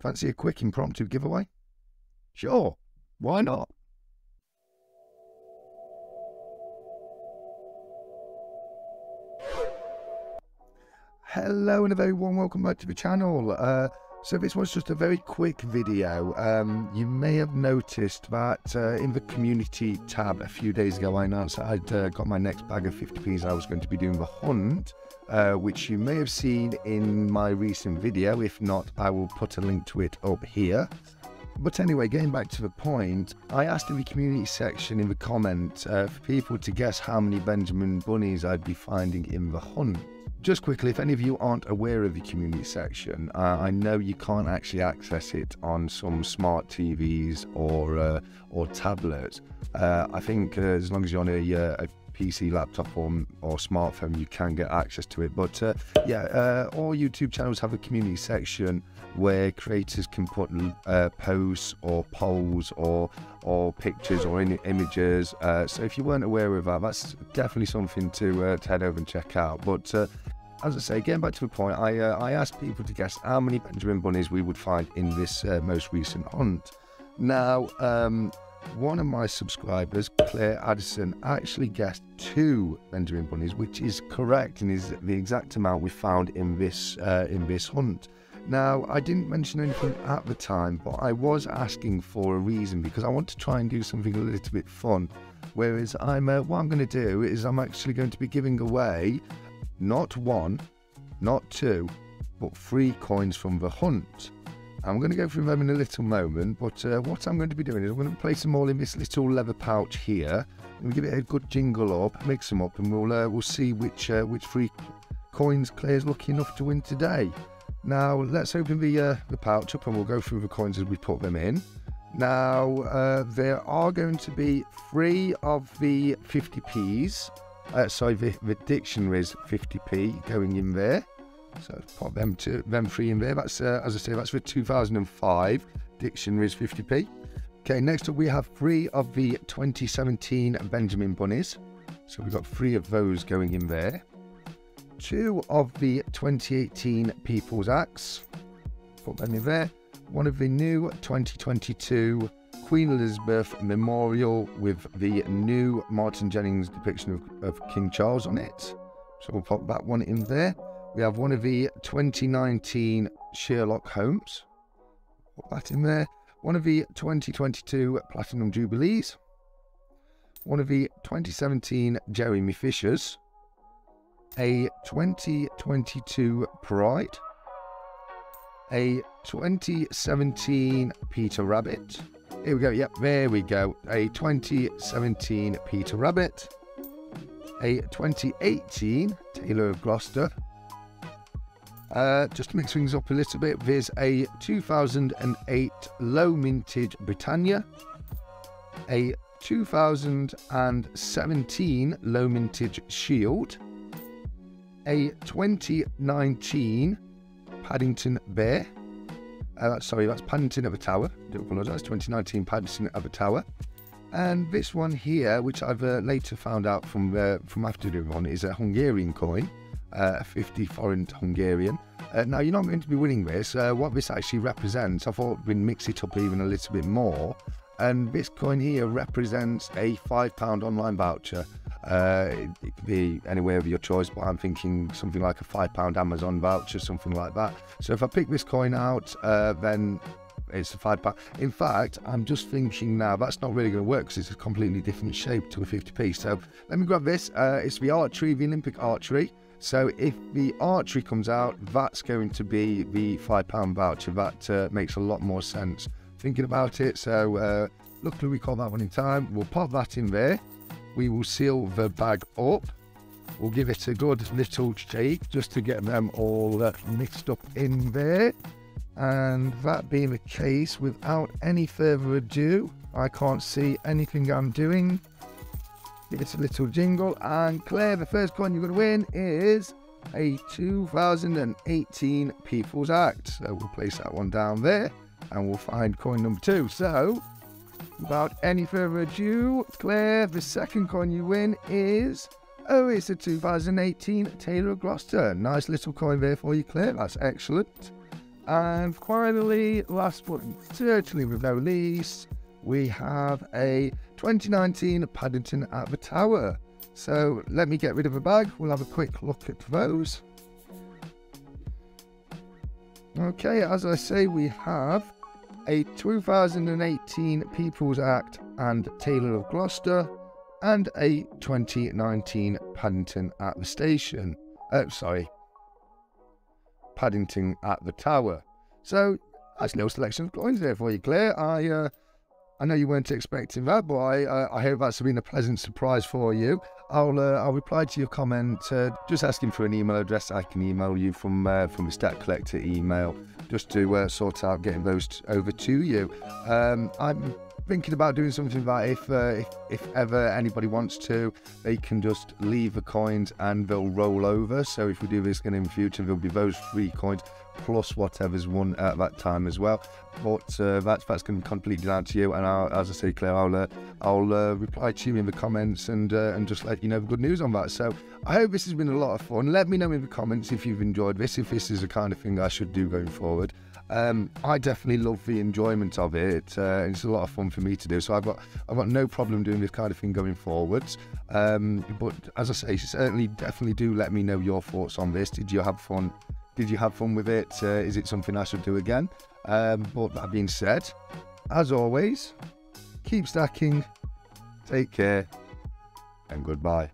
Fancy a quick impromptu giveaway? Sure, why not? Hello and a very warm welcome back to the channel. Uh, so this was just a very quick video. Um, you may have noticed that uh, in the community tab a few days ago I announced that I'd uh, got my next bag of 50p's I was going to be doing the hunt, uh, which you may have seen in my recent video. If not, I will put a link to it up here. But anyway, getting back to the point, I asked in the community section in the comments uh, for people to guess how many Benjamin bunnies I'd be finding in the hunt. Just quickly, if any of you aren't aware of the community section, uh, I know you can't actually access it on some smart TVs or uh, or tablets. Uh, I think uh, as long as you're on a, uh, a PC, laptop, or, or smartphone, you can get access to it. But uh, yeah, all YouTube channels have a community section where creators can put posts or polls or or pictures or any images. so if you weren't aware of that, that's definitely something to, to head over and check out. But as I say, getting back to the point, I uh, I asked people to guess how many Benjamin bunnies we would find in this uh, most recent hunt. Now, um, one of my subscribers, Clare Adderson, actually guessed two Benjamin bunnies, which is correct and is the exact amount we found in this uh, in this hunt. Now, I didn't mention anything at the time, but I was asking for a reason because I want to try and do something a little bit fun. Whereas I'm, uh, what I'm going to do is I'm actually going to be giving away not one, not two, but three coins from the hunt. I'm going to go through them in a little moment, but uh, what I'm going to be doing is I'm going to place them all in this little leather pouch here. And give it a good jingle up, mix them up, and we'll uh, we'll see which uh, which three coins Clare's lucky enough to win today. Now let's open the uh, the pouch up, and we'll go through the coins as we put them in. Now uh, there are going to be three of the 50p's uh, sorry, the, the dictionary's 50p going in there. So pop them to them three in there. That's uh, as I say, that's for 2005. Dictionaries 50p. Okay, next up we have three of the 2017 Benjamin bunnies. So we've got three of those going in there. Two of the 2018 People's Acts. Put them in there. One of the new 2022 Queen Elizabeth memorial with the new Martin Jennings depiction of, of King Charles on it. So we'll pop that one in there. We have one of the 2019 Sherlock Holmes. Put that in there. One of the 2022 Platinum Jubilees. One of the 2017 Jeremy Fishers. A 2022 Pride. A 2017 Peter Rabbit here we go. Yep, there we go. A 2017 Peter Rabbit. A 2018 Tailor of Gloucester. Uh, just to mix things up a little bit, there's a 2008 low minted Britannia. A 2017 low mintage Shield. A 2019 Paddington Bear uh, sorry, that's Paddington at the Tower. I do apologise. 2019 Paddington at the Tower. And this one here, which I've uh, later found out from uh, from after doing one, is a Hungarian coin, uh, a 50 forint Hungarian. Uh, now, you're not going to be winning this. Uh, what this actually represents, I thought we'd mix it up even a little bit more. And this coin here represents a £5 online voucher uh, it, it, could be anywhere of your choice, but I'm thinking something like a £5 Amazon voucher, something like that. So if I pick this coin out, uh, then it's a five pound. In fact, I'm just thinking now that's not really going to work because it's a completely different shape to a 50p. So let me grab this. Uh, it's the archery, the Olympic archery. So if the archery comes out, that's going to be the five pound voucher. That uh, makes a lot more sense. Thinking about it. So uh, luckily we caught that one in time. We'll pop that in there we will seal the bag up. We'll give it a good little shake just to get them all uh, mixed up in there. And that being the case, without any further ado, I can't see anything I'm doing. It's a little jingle. And Clare, the first coin you're going to win is a 2018 People's Act. So we'll place that one down there and we'll find coin number two. So Without any further ado, Clare, the second coin you win is. Oh, it's a 2018 Tailor Gloucester. Nice little coin there for you, Clare. That's excellent. And finally, last but certainly with no least, we have a 2019 Paddington at the Tower. So let me get rid of a bag. We'll have a quick look at those. Okay, as I say, we have a 2018 People's Act and Tailor of Gloucester, and a 2019 Paddington at the Station. Oh, sorry, Paddington at the Tower. So that's no selection of coins there for you, Clare. I uh, I know you weren't expecting that, but I, uh, I hope that's been a pleasant surprise for you. I'll uh, I'll reply to your comment, uh, just asking for an email address. I can email you from uh, from the Stack Collector email, just to uh, sort out getting those over to you. Um, I'm thinking about doing something that if, uh, if, if ever anybody wants to, they can just leave the coins and they'll roll over. So if we do this again in the future, there'll be those three coins plus whatever's won at that time as well. But uh, that's that's going to completely down to you. And I'll, as I say, Clare, I'll uh, I'll uh, reply to you in the comments and uh, and just let you know the good news on that. So I hope this has been a lot of fun. Let me know in the comments if you've enjoyed this, if this is the kind of thing I should do going forward. Um, I definitely love the enjoyment of it. Uh, it's a lot of fun for me to do. So I've got I've got no problem doing this kind of thing going forwards. Um, but as I say, certainly definitely do let me know your thoughts on this. Did you have fun? Did you have fun with it? Uh, is it something I should do again? Um, but that being said, as always, keep stacking, take care, and goodbye.